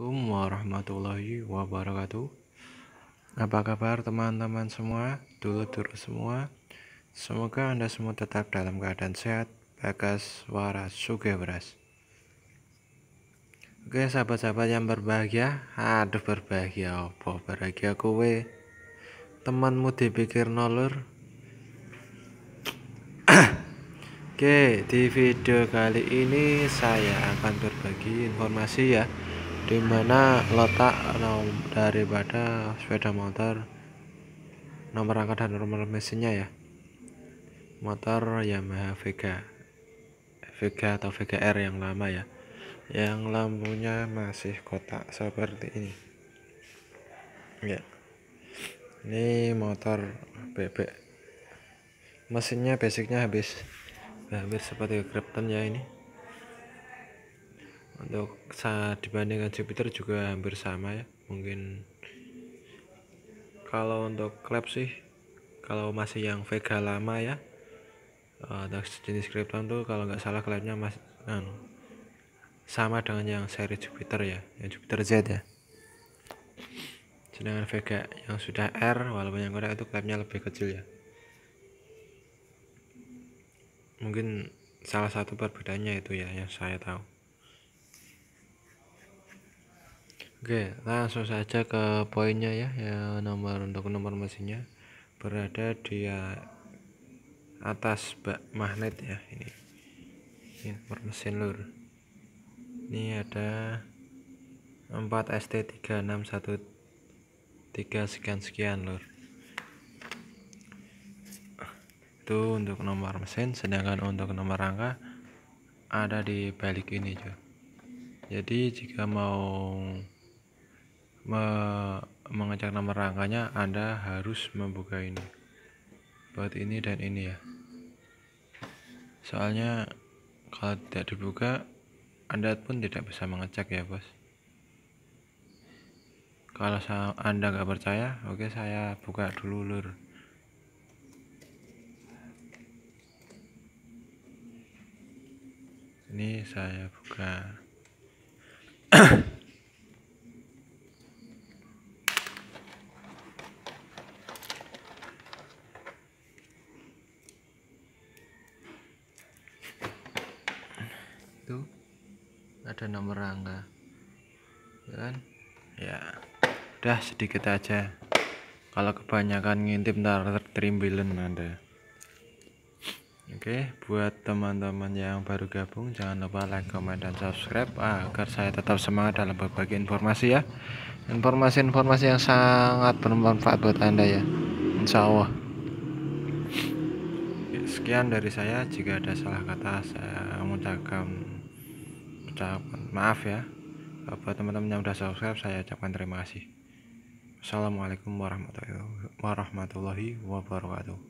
Assalamualaikum warahmatullahi wabarakatuh. Apa kabar teman-teman semua, dulu-dulu semua? Semoga anda semua tetap dalam keadaan sehat Bagas waras suge beras Oke sahabat-sahabat yang berbahagia. Aduh berbahagia apa? Berbahagia kowe. Temanmu dipikir nolor Oke di video kali ini saya akan berbagi informasi ya di mana letak daripada sepeda motor nomor rangka dan nomor mesinnya ya? Motor Yamaha Vega. Vega atau Vega R yang lama ya. Yang lampunya masih kotak seperti ini. Ya. Ini motor bebek. Mesinnya basicnya habis. Hampir seperti Krypton ya ini untuk saat dibandingkan Jupiter juga hampir sama ya mungkin. Kalau untuk klep sih kalau masih yang Vega lama ya atau jenis Krypton tuh kalau nggak salah klepnya mas anu, sama dengan yang seri Jupiter ya yang Jupiter Z ya. Sedangkan Vega yang sudah R walaupun yang kodak itu klepnya lebih kecil ya. Mungkin salah satu perbedaannya itu ya yang saya tahu Oke, langsung saja ke poinnya ya. Ya nomor untuk nomor mesinnya berada di atas bak magnet ya ini. Ini nomor mesin lur. Ini ada 4 ST3613 sekian sekian lur. Itu untuk nomor mesin, sedangkan untuk nomor rangka ada di balik ini cuy. Jadi jika mau me mengecek nomor rangkanya Anda harus membuka ini. Buat ini dan ini ya. Soalnya kalau tidak dibuka Anda pun tidak bisa mengecek ya bos. Kalau Anda nggak percaya oke saya buka dulu lur. Ini saya buka itu ada nomor rangka ya kan ya udah sedikit aja kalau kebanyakan ngintip ntar terimbilan anda Oke, buat teman-teman yang baru gabung jangan lupa like, comment, dan subscribe agar saya tetap semangat dalam berbagi informasi ya. Informasi-informasi yang sangat bermanfaat buat Anda ya. Insya Allah. Sekian dari saya. Jika ada salah kata, saya mengucapkan ucapan maaf ya. Buat teman-teman yang sudah subscribe saya ucapkan terima kasih. Assalamualaikum warahmatullahi wabarakatuh